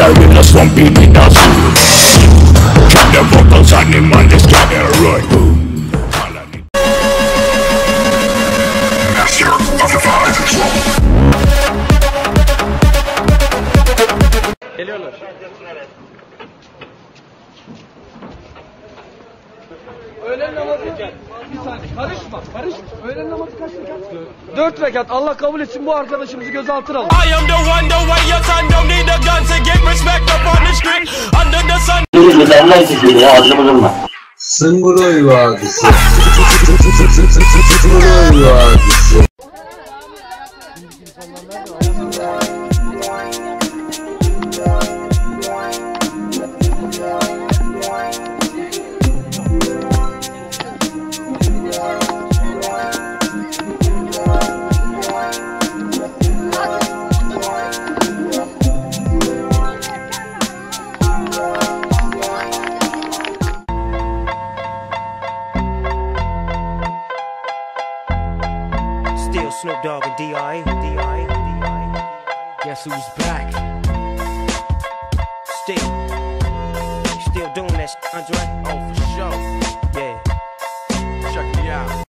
carrying a zombie in a suit Try the vocals animal is gathering Öğlen namazı bir saniye karışma karışma. Öğlen namazı kaç rekat? Dört rekat. Allah kabul etsin bu arkadaşımızı gözaltına alın. I am the one, the way your son don't need a gun to get respect up on the street. Under the sun. Üzerinden çekiyor ya acımı durma. Sınguroy Vadisi. Sınguroy Vadisi. Snoop Dogg and D.I. D.I. D.I. Guess who's back? Still. Still doing that, Andre? Oh, for sure. Yeah. Check me out.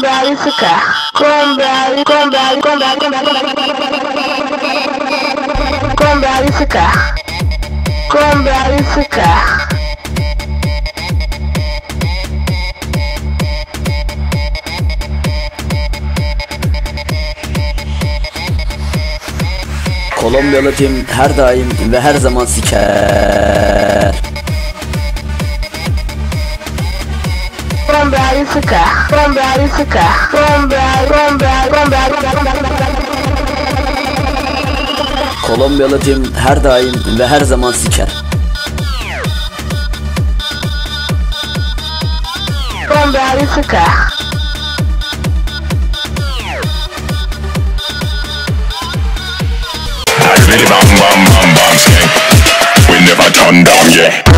Combrar ficar. Combrar, combrar, combrar, combrar, combrar. Combrar e ficar. Combrar e ficar. Kolombiyalı tim her daim ve her zaman siker. E e ficar. Combrar, combrar, combrar, combrar. Kolombiyalı tim her daim ve her zaman siker. E ficar. Really bam bam bam bam skank. We never turn down, yeah.